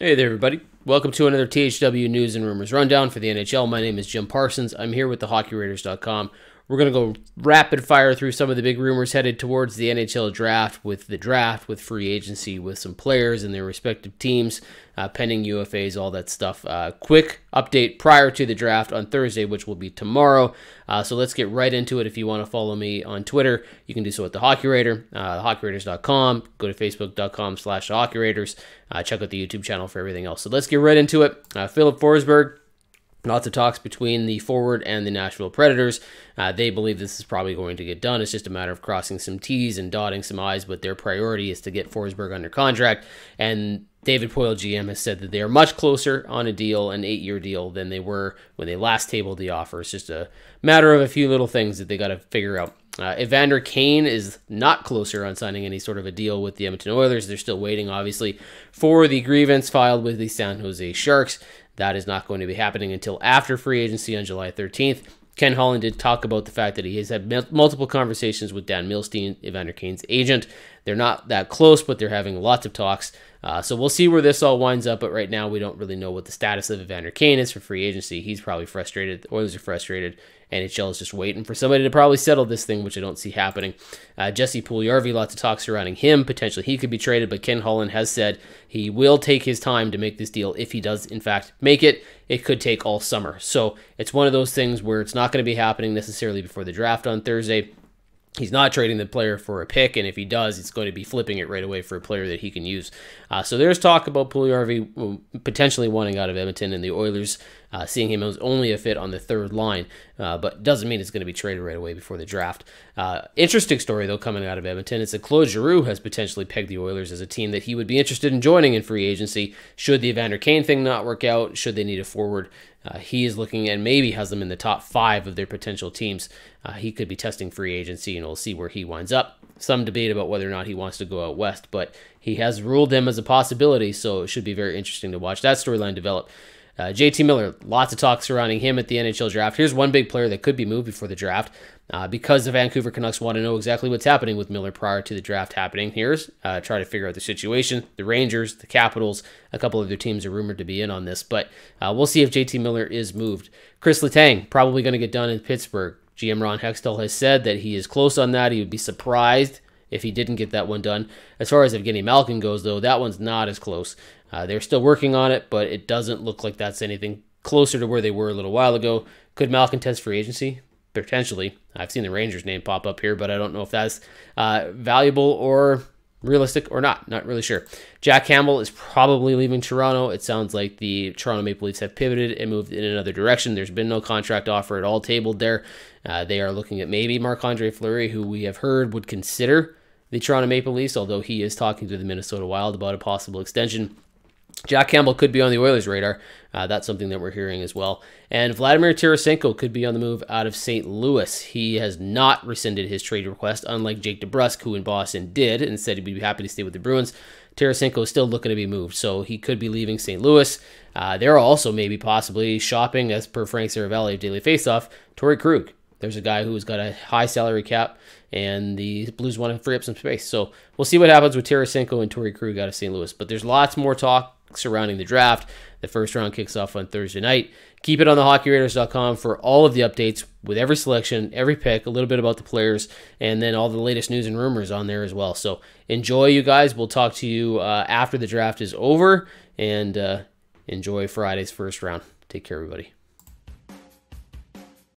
Hey there, everybody. Welcome to another THW News and Rumors Rundown for the NHL. My name is Jim Parsons. I'm here with the HockeyWriters.com. We're going to go rapid fire through some of the big rumors headed towards the NHL draft with the draft, with free agency, with some players and their respective teams, uh, pending UFAs, all that stuff. Uh, quick update prior to the draft on Thursday, which will be tomorrow. Uh, so let's get right into it. If you want to follow me on Twitter, you can do so at the Hockey Writer, uh, hockeywriters.com. Go to facebook.com slash hockeywriters. Uh, check out the YouTube channel for everything else. So let's get right into it. Uh, Filip Forsberg Lots of talks between the forward and the Nashville Predators. Uh, they believe this is probably going to get done. It's just a matter of crossing some T's and dotting some I's, but their priority is to get Forsberg under contract. And David Poile, GM, has said that they are much closer on a deal, an eight year deal, than they were when they last tabled the offer. It's just a matter of a few little things that they got to figure out. Uh, Evander Kane is not closer on signing any sort of a deal with the Edmonton Oilers. They're still waiting, obviously, for the grievance filed with the San Jose Sharks. That is not going to be happening until after free agency on July 13th. Ken Holland did talk about the fact that he has had multiple conversations with Dan Milstein, Evander Kane's agent. They're not that close, but they're having lots of talks. Uh, so we'll see where this all winds up. But right now, we don't really know what the status of Evander Kane is for free agency. He's probably frustrated. The Oilers are frustrated. And NHL is just waiting for somebody to probably settle this thing, which I don't see happening. Uh, Jesse Puljujarvi, lots of talk surrounding him. Potentially he could be traded, but Ken Holland has said he will take his time to make this deal if he does, in fact, make it. It could take all summer. So it's one of those things where it's not going to be happening necessarily before the draft on Thursday he's not trading the player for a pick, and if he does, it's going to be flipping it right away for a player that he can use. Uh, so there's talk about Puljujarvi potentially wanting out of Edmonton, and the Oilers uh, seeing him as only a fit on the third line, uh, but doesn't mean it's going to be traded right away before the draft. Uh, interesting story though coming out of Edmonton. It's that Claude Giroux has potentially pegged the Oilers as a team that he would be interested in joining in free agency should the Evander Kane thing not work out. Should they need a forward, uh, he is looking and maybe has them in the top five of their potential teams. Uh, he could be testing free agency, and we'll see where he winds up. Some debate about whether or not he wants to go out west, but he has ruled them as a possibility, so it should be very interesting to watch that storyline develop. Uh, JT Miller, lots of talk surrounding him at the NHL draft. Here's one big player that could be moved before the draft uh, because the Vancouver Canucks want to know exactly what's happening with Miller prior to the draft happening. Here's uh, try to figure out the situation. The Rangers, the Capitals, a couple of their teams are rumored to be in on this, but uh, we'll see if JT Miller is moved. Kris Letang, probably going to get done in Pittsburgh. GM Ron Hextall has said that he is close on that. He would be surprised if he didn't get that one done. As far as Evgeny Malkin goes, though, that one's not as close. Uh, they're still working on it, but it doesn't look like that's anything closer to where they were a little while ago. Could Malkin test free agency? Potentially. I've seen the Rangers name pop up here, but I don't know if that's uh, valuable or realistic or not. Not really sure. Jack Campbell is probably leaving Toronto. It sounds like the Toronto Maple Leafs have pivoted and moved in another direction. There's been no contract offer at all tabled there. Uh, they are looking at maybe Marc Andre Fleury, who we have heard would consider the Toronto Maple Leafs, although he is talking to the Minnesota Wild about a possible extension. Jack Campbell could be on the Oilers' radar. Uh, that's something that we're hearing as well. And Vladimir Tarasenko could be on the move out of St. Louis. He has not rescinded his trade request, unlike Jake DeBrusk, who in Boston did and said he'd be happy to stay with the Bruins. Tarasenko is still looking to be moved, so he could be leaving St. Louis. Uh, they're also maybe possibly shopping, as per Frank Seravalli of Daily Faceoff, Torey Krug. There's a guy who's got a high salary cap, and the Blues want to free up some space. So we'll see what happens with Tarasenko and Torey Krug out of St. Louis. But there's lots more talk surrounding the draft. The first round kicks off on Thursday night. Keep it on the hockeywriters.com for all of the updates with every selection, every pick, a little bit about the players, and then all the latest news and rumors on there as well. So enjoy, you guys. We'll talk to you uh, after the draft is over, and uh, enjoy Friday's first round. Take care, everybody.